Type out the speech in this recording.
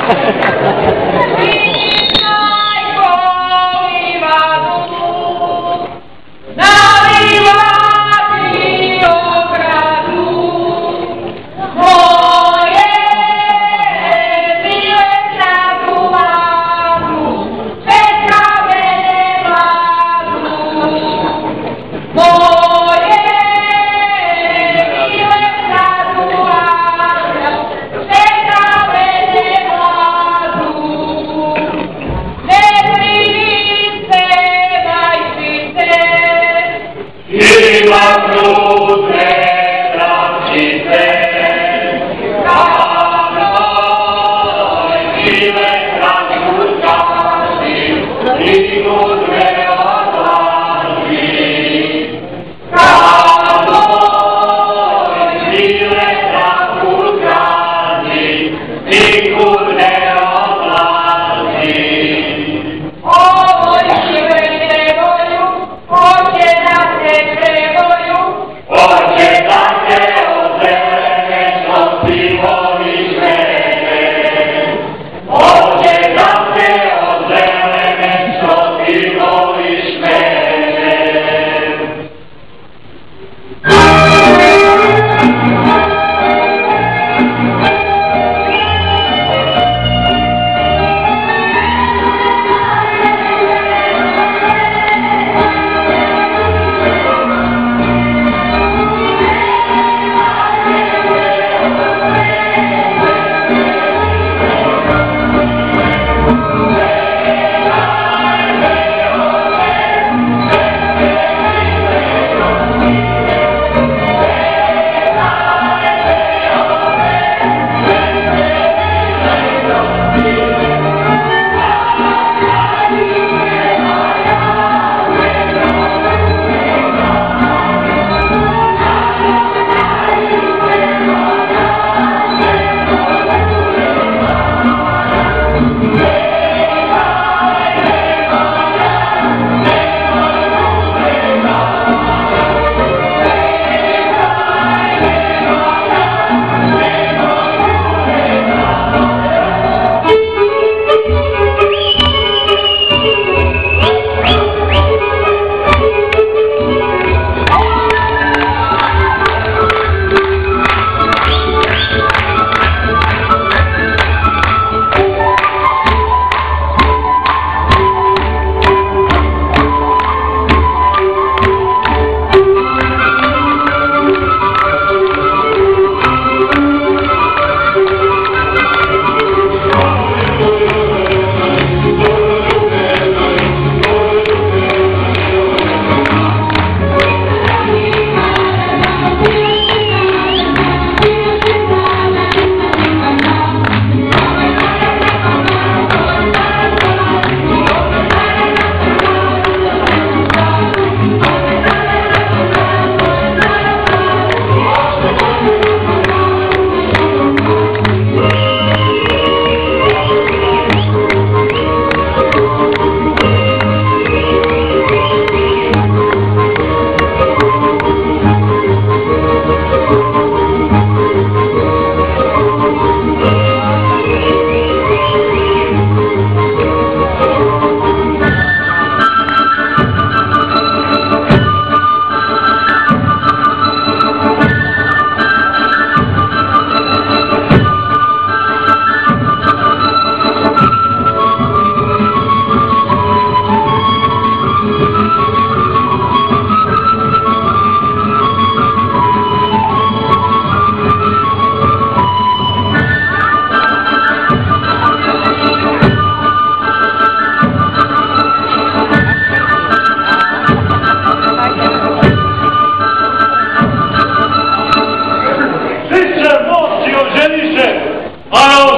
Viva Vive. Oh!